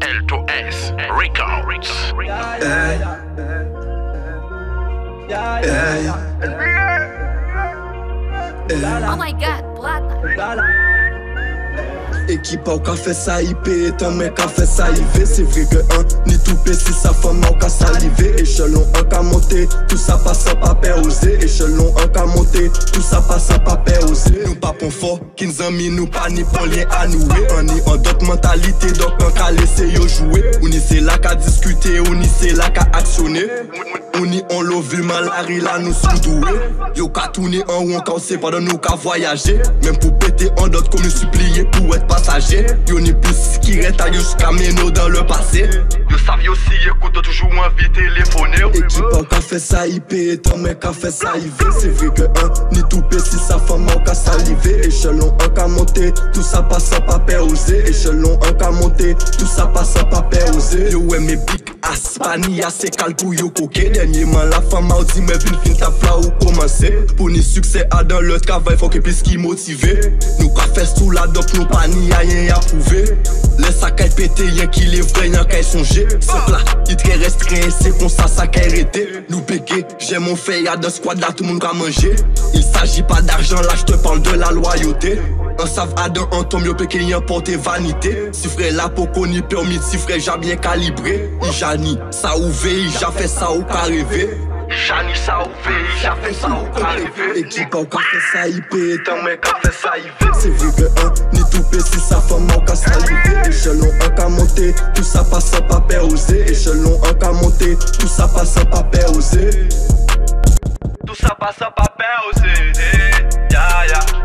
L2S Records. Oh my god, black. Ekip ou ka fe sa ipe, etan men ka fe sa ive Se vre ke an, ni toupe si sa fama ou ka salive Echelon an ka monte, tout sa pasan pa pe ose Echelon an ka monte, tout sa pasan pa pe ose Nou pa pon fo, kin zami nou pa ni pon lien anouwe An ni an dot mentalite, dok an ka lese se la ka diskute, ou ni se la ka aksyone Ou ni on vu man la ri la nou sou douwe Yo ka tourne an ou an ka ose padan nou ka voyaje Même pou pete an dot kom nou suppliye pou et passager Yo ni plus ki reta yo skameno dans le passé. Yo sav yo si écoute toujours envie téléphoner. Ekip an ka fe sa ipe, etan men ka fe sa ive Se vre ke an, ni toupe si sa fama ou ka salive Echelon an ka tout sa pasan pa pe ose Echelon an ka monte, tout sa pasan pa pe ose Yo we me big ass, pani ase kal pou yo Denye man la fama ou di me vin fin ta fla ou komanse Pou ni sukse a dan le travay, fok e pis ki motive Nou ka fe sou la dok, nou pa ni a yen ya prouve Laisse sa kay pete, yen ki le vre, yen kay sonje Se pla, it tre restreint, c'est kon sa sa kay rete Nou peke, j'ai mon fait, y'a deux squad là, tout le monde ka manger. Il s'agit pas d'argent, là je te parle de la loyauté. Un sav adan an tom yo peke yon porte vanité. Si frère la poko ni permis, si frère ja bien calibré. I jani, sa ouve, i ja fait ça ou ka rêve Jani sa ouve, ja fait ça ou ka rêve. Ekip ou ka fe sa ipe, Tant men ka fait ça ive. Se vre ke an, ni toupe si sa fama ou ka salive tout ça passe en papier osé. Échelon 1 qu'à monter, tout ça passe en papier osé. Tout ça passe en papier osé. Yeah, yeah.